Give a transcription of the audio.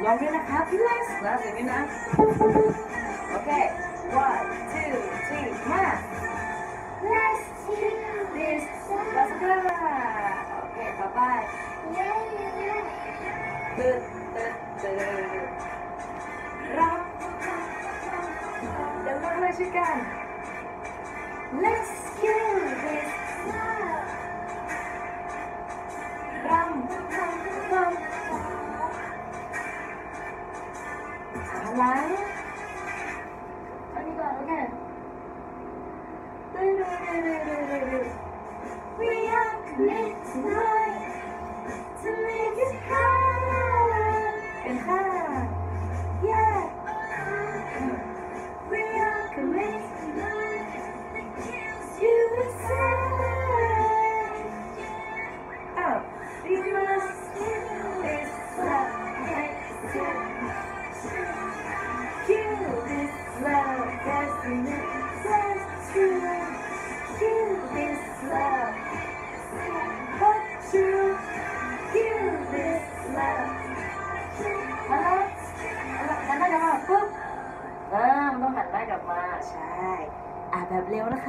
Y'all really happy you one, two, three, Let's do this. Let's go. Okay, bye-bye. Rap. Let's go. Salah. Ini kok, oke. Tuh, tuh, tuh, tuh, tuh, tuh. มันหน้าหันหน้ากลับมาปุ๊บอ่มันต้องหันหน้ากลับมา ใช่ อ่าแบบเร็วนะคะ